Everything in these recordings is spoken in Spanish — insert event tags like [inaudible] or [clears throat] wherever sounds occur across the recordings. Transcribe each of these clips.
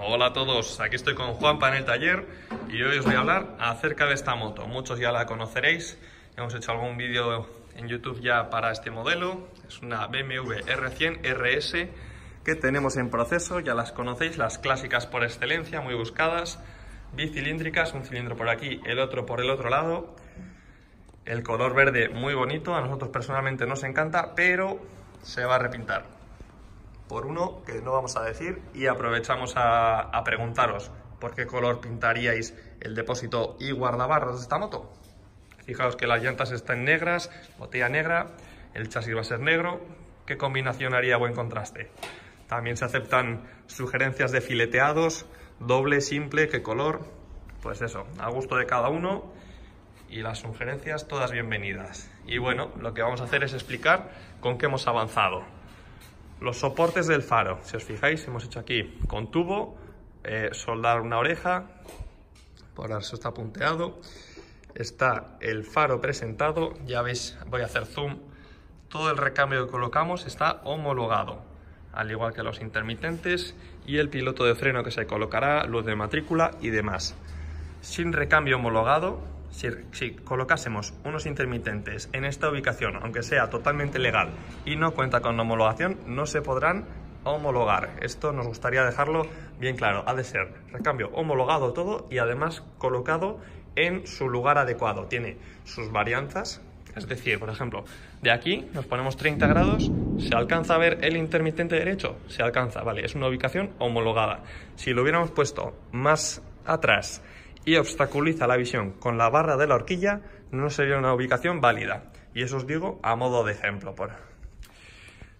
Hola a todos, aquí estoy con Juanpa en el taller y hoy os voy a hablar acerca de esta moto. Muchos ya la conoceréis, hemos hecho algún vídeo en YouTube ya para este modelo. Es una BMW R100 RS que tenemos en proceso, ya las conocéis, las clásicas por excelencia, muy buscadas, bicilíndricas, un cilindro por aquí, el otro por el otro lado. El color verde muy bonito, a nosotros personalmente nos encanta, pero se va a repintar por uno que no vamos a decir y aprovechamos a, preguntaros por qué color pintaríais el depósito y guardabarros de esta moto. Fijaos que las llantas están negras, botella negra, el chasis va a ser negro. ¿Qué combinación haría buen contraste? También se aceptan sugerencias de fileteados, doble, simple, qué color. Pues eso, a gusto de cada uno y las sugerencias todas bienvenidas. Y bueno, lo que vamos a hacer es explicar con qué hemos avanzado. Los soportes del faro, si os fijáis, hemos hecho aquí con tubo, eh, soldar una oreja, por eso está punteado. Está el faro presentado, ya veis, voy a hacer zoom. Todo el recambio que colocamos está homologado, al igual que los intermitentes y el piloto de freno que se colocará, luz de matrícula y demás. Sin recambio homologado, si, colocásemos unos intermitentes en esta ubicación, aunque sea totalmente legal y no cuenta con homologación, no se podrán homologar. Esto nos gustaría dejarlo bien claro. Ha de ser recambio homologado todo y además colocado en su lugar adecuado. Tiene sus varianzas, es decir, por ejemplo, de aquí nos ponemos 30 grados, ¿se alcanza a ver el intermitente derecho? Se alcanza, vale, es una ubicación homologada. Si lo hubiéramos puesto más atrás y obstaculiza la visión con la barra de la horquilla, no sería una ubicación válida. Y eso os digo a modo de ejemplo. Por...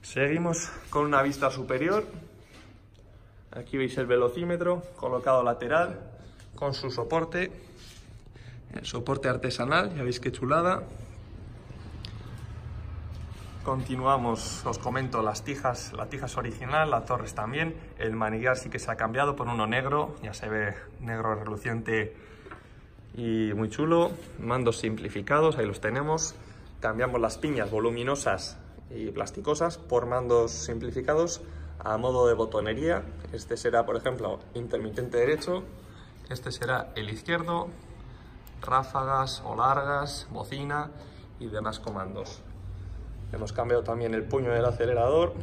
Seguimos con una vista superior. Aquí veis el velocímetro colocado lateral con su soporte. El soporte artesanal, ya veis qué chulada. Continuamos, os comento las tijas, la tija es original, la torres también, el manillar sí que se ha cambiado por uno negro, ya se ve negro reluciente y muy chulo, mandos simplificados, ahí los tenemos, cambiamos las piñas voluminosas y plasticosas por mandos simplificados a modo de botonería, este será por ejemplo intermitente derecho, este será el izquierdo, ráfagas o largas, bocina y demás comandos. Hemos cambiado también el puño del acelerador.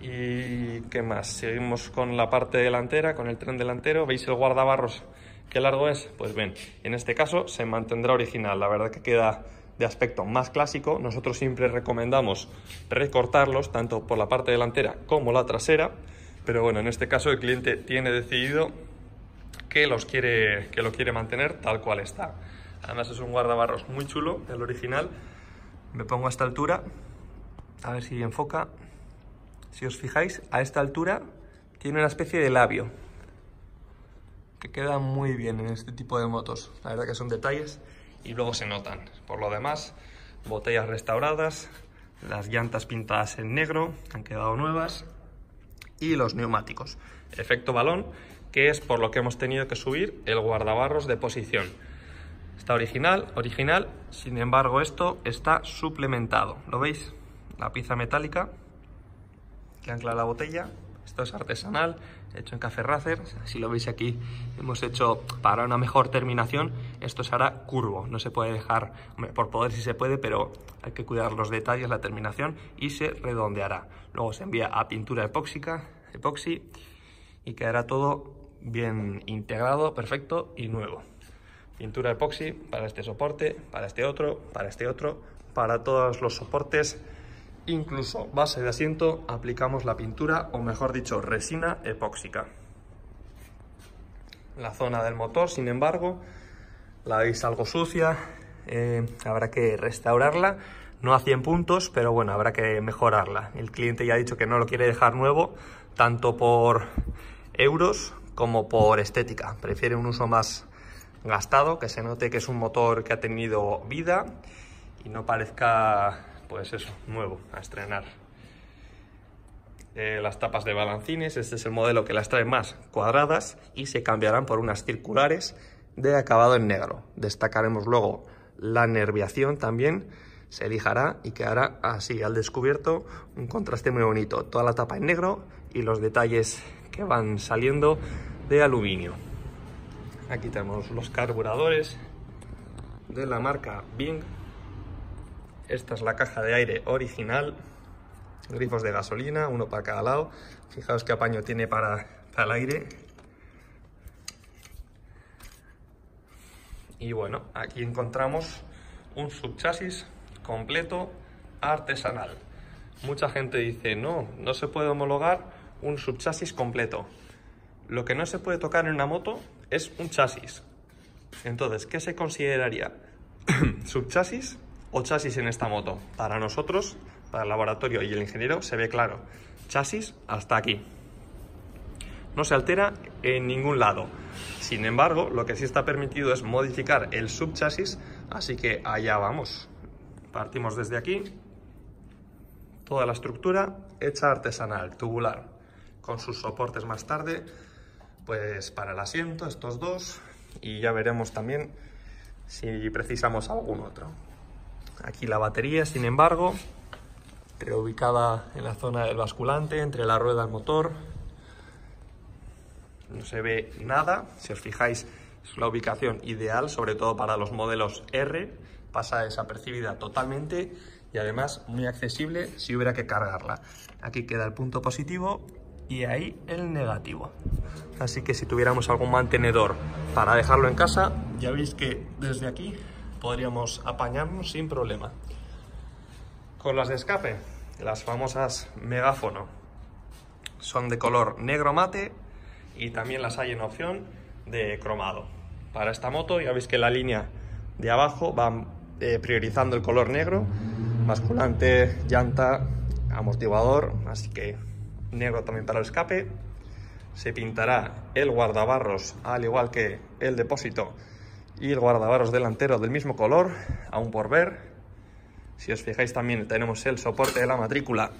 Y qué más, seguimos con la parte delantera, con el tren delantero. ¿Veis el guardabarros qué largo es? Pues ven, en este caso se mantendrá original. La verdad que queda de aspecto más clásico. Nosotros siempre recomendamos recortarlos, tanto por la parte delantera como la trasera. Pero bueno, en este caso el cliente tiene decidido que, los quiere, que lo quiere mantener tal cual está. Además es un guardabarros muy chulo, el original. Me pongo a esta altura, a ver si enfoca. Si os fijáis, a esta altura tiene una especie de labio. Que queda muy bien en este tipo de motos. La verdad que son detalles y luego se notan. Por lo demás, botellas restauradas, las llantas pintadas en negro, han quedado nuevas. Y los neumáticos. Efecto balón, que es por lo que hemos tenido que subir el guardabarros de posición. Está original, original, sin embargo esto está suplementado. ¿Lo veis? La pieza metálica que ancla la botella. Esto es artesanal, hecho en café racer. Si lo veis aquí, hemos hecho para una mejor terminación. Esto se hará curvo, no se puede dejar, por poder si se puede, pero hay que cuidar los detalles, la terminación y se redondeará. Luego se envía a pintura epóxica, epoxi y quedará todo bien integrado, perfecto y nuevo pintura epoxi para este soporte, para este otro, para este otro, para todos los soportes, incluso base de asiento, aplicamos la pintura, o mejor dicho, resina epóxica. La zona del motor, sin embargo, la veis algo sucia, eh, habrá que restaurarla, no a 100 puntos, pero bueno, habrá que mejorarla. El cliente ya ha dicho que no lo quiere dejar nuevo, tanto por euros como por estética, prefiere un uso más gastado, que se note que es un motor que ha tenido vida y no parezca, pues eso, nuevo, a estrenar. Eh, las tapas de balancines, este es el modelo que las trae más cuadradas y se cambiarán por unas circulares de acabado en negro. Destacaremos luego la nerviación también, se lijará y quedará así al descubierto, un contraste muy bonito. Toda la tapa en negro y los detalles que van saliendo de aluminio. Aquí tenemos los carburadores de la marca Bing. Esta es la caja de aire original. Grifos de gasolina, uno para cada lado. Fijaos qué apaño tiene para, el aire. Y bueno, aquí encontramos un subchasis completo artesanal. Mucha gente dice, no, no se puede homologar un subchasis completo. Lo que no se puede tocar en una moto es un chasis. Entonces, ¿qué se consideraría? [clears throat] ¿Subchasis o chasis en esta moto? Para nosotros, para el laboratorio y el ingeniero, se ve claro. Chasis hasta aquí. No se altera en ningún lado. Sin embargo, lo que sí está permitido es modificar el subchasis, así que allá vamos. Partimos desde aquí. Toda la estructura hecha artesanal, tubular, con sus soportes más tarde, pues para el asiento, estos dos, y ya veremos también si precisamos algún otro. Aquí la batería, sin embargo, reubicada en la zona del basculante, entre la rueda y el motor. No se ve nada, si os fijáis es la ubicación ideal, sobre todo para los modelos R, pasa desapercibida totalmente y además muy accesible si hubiera que cargarla. Aquí queda el punto positivo y ahí el negativo. Así que si tuviéramos algún mantenedor para dejarlo en casa, ya veis que desde aquí podríamos apañarnos sin problema. Con las de escape, las famosas megáfono, son de color negro mate y también las hay en opción de cromado. Para esta moto ya veis que la línea de abajo va eh, priorizando el color negro, basculante, llanta, amortiguador, así que negro también para el escape. Se pintará el guardabarros al igual que el depósito y el guardabarros delantero del mismo color, aún por ver. Si os fijáis también tenemos el soporte de la matrícula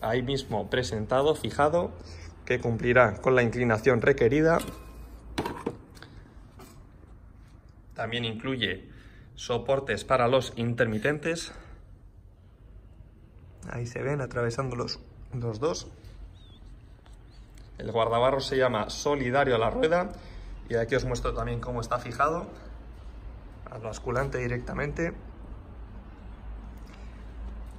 ahí mismo presentado, fijado, que cumplirá con la inclinación requerida. También incluye soportes para los intermitentes. Ahí se ven atravesando los dos. El guardabarros se llama solidario a la rueda y aquí os muestro también cómo está fijado al basculante directamente.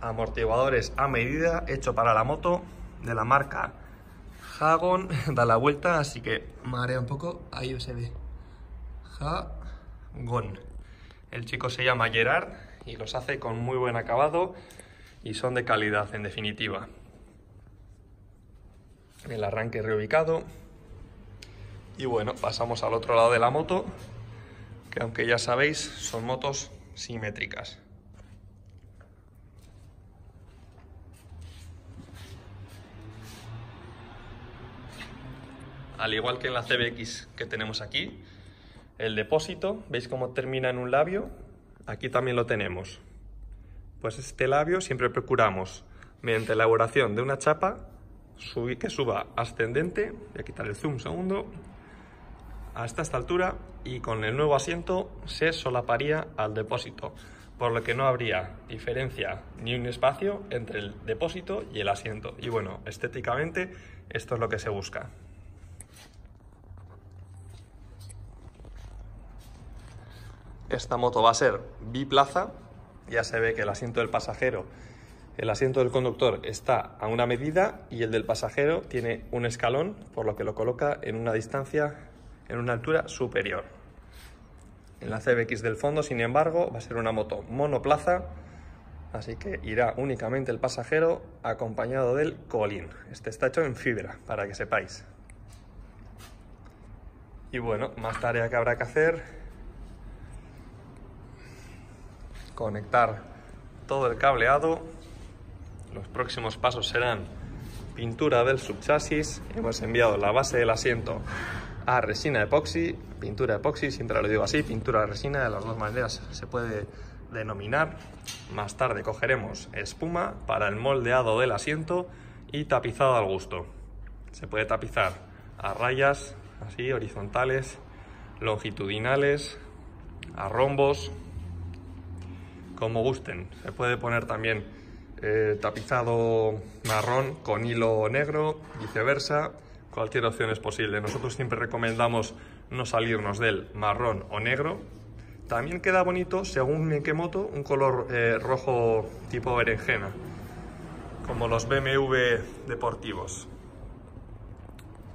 Amortiguadores a medida, hecho para la moto, de la marca Hagon. [laughs] Da la vuelta, así que marea un poco. Ahí se ve. Hagon. El chico se llama Gerard y los hace con muy buen acabado y son de calidad en definitiva el arranque reubicado. Y bueno, pasamos al otro lado de la moto que aunque ya sabéis son motos simétricas. Al igual que en la CBX que tenemos aquí el depósito, ¿veis cómo termina en un labio? aquí también lo tenemos. Pues este labio siempre procuramos mediante la elaboración de una chapa que suba ascendente, voy a quitar el zoom un segundo, hasta esta altura y con el nuevo asiento se solaparía al depósito, por lo que no habría diferencia ni un espacio entre el depósito y el asiento. Y bueno, estéticamente esto es lo que se busca. Esta moto va a ser biplaza, ya se ve que el asiento del pasajero el asiento del conductor está a una medida y el del pasajero tiene un escalón, por lo que lo coloca en una distancia, en una altura superior. En la CBX del fondo, sin embargo, va a ser una moto monoplaza, así que irá únicamente el pasajero acompañado del colín. Este está hecho en fibra, para que sepáis. Y bueno, más tarea que habrá que hacer. Conectar todo el cableado los próximos pasos serán pintura del subchasis. Hemos enviado la base del asiento a resina epoxi, pintura epoxi, siempre lo digo así, pintura resina, de las dos maneras se puede denominar. Más tarde cogeremos espuma para el moldeado del asiento y tapizado al gusto. Se puede tapizar a rayas así horizontales, longitudinales, a rombos, como gusten. Se puede poner también eh, tapizado marrón con hilo negro, viceversa. Cualquier opción es posible. Nosotros siempre recomendamos no salirnos del marrón o negro. También queda bonito, según en qué moto, un color eh, rojo tipo berenjena, como los BMW deportivos.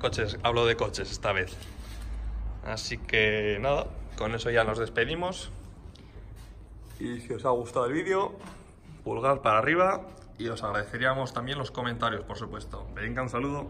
Coches, hablo de coches esta vez. Así que nada, con eso ya nos despedimos. Y si os ha gustado el vídeo, pulgar para arriba y os agradeceríamos también los comentarios, por supuesto. Venga, un saludo.